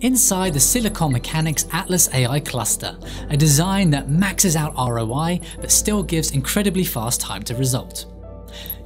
inside the Silicon Mechanics Atlas AI cluster, a design that maxes out ROI but still gives incredibly fast time to result.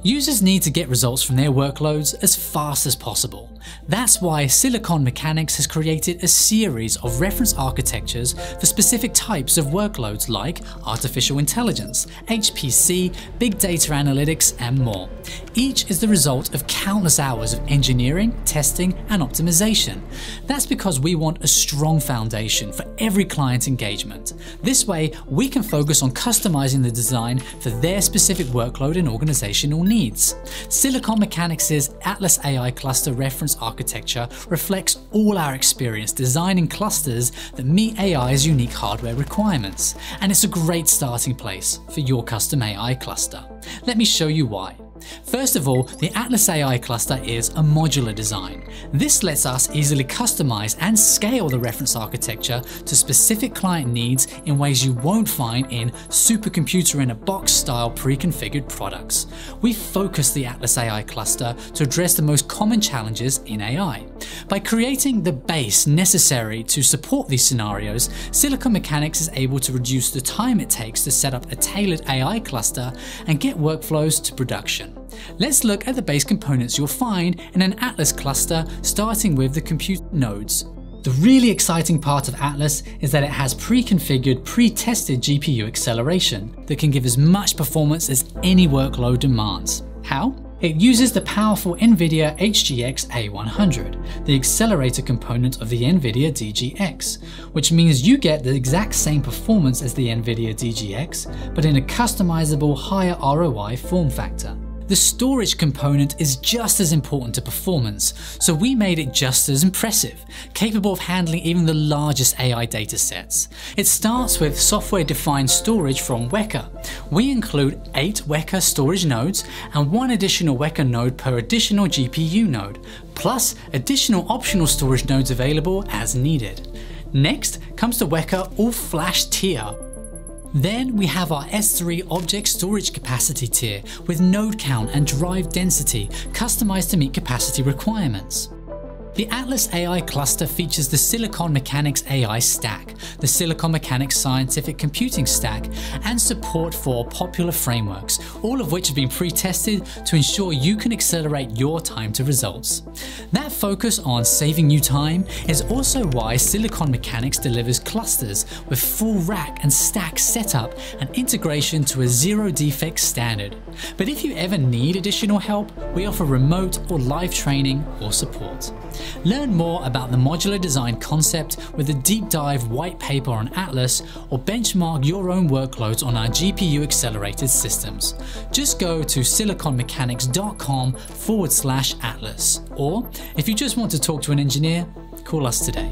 Users need to get results from their workloads as fast as possible. That's why Silicon Mechanics has created a series of reference architectures for specific types of workloads like artificial intelligence, HPC, big data analytics, and more. Each is the result of countless hours of engineering, testing, and optimization. That's because we want a strong foundation for every client engagement. This way, we can focus on customizing the design for their specific workload and organizational needs. Silicon Mechanics' Atlas AI cluster reference architecture reflects all our experience designing clusters that meet AI's unique hardware requirements, and it's a great starting place for your custom AI cluster. Let me show you why. First of all, the Atlas AI cluster is a modular design. This lets us easily customize and scale the reference architecture to specific client needs in ways you won't find in supercomputer in a box style pre-configured products. We focus the Atlas AI cluster to address the most common challenges in AI. By creating the base necessary to support these scenarios, Silicon Mechanics is able to reduce the time it takes to set up a tailored AI cluster and get workflows to production. Let's look at the base components you'll find in an Atlas cluster starting with the compute nodes. The really exciting part of Atlas is that it has pre-configured, pre-tested GPU acceleration that can give as much performance as any workload demands. How? It uses the powerful NVIDIA HGX A100, the accelerator component of the NVIDIA DGX, which means you get the exact same performance as the NVIDIA DGX, but in a customizable higher ROI form factor. The storage component is just as important to performance, so we made it just as impressive, capable of handling even the largest AI datasets. It starts with software-defined storage from Weka. We include 8 Weka storage nodes and one additional Weka node per additional GPU node, plus additional optional storage nodes available as needed. Next comes the Weka all-flash tier, then we have our S3 object storage capacity tier with node count and drive density customized to meet capacity requirements. The Atlas AI cluster features the Silicon Mechanics AI stack, the Silicon Mechanics Scientific Computing stack, and support for popular frameworks, all of which have been pre-tested to ensure you can accelerate your time to results. That focus on saving you time is also why Silicon Mechanics delivers clusters with full rack and stack setup and integration to a zero defect standard. But if you ever need additional help, we offer remote or live training or support. Learn more about the modular design concept with a deep dive white paper on Atlas or benchmark your own workloads on our GPU accelerated systems. Just go to siliconmechanics.com forward slash Atlas. Or if you just want to talk to an engineer, call us today.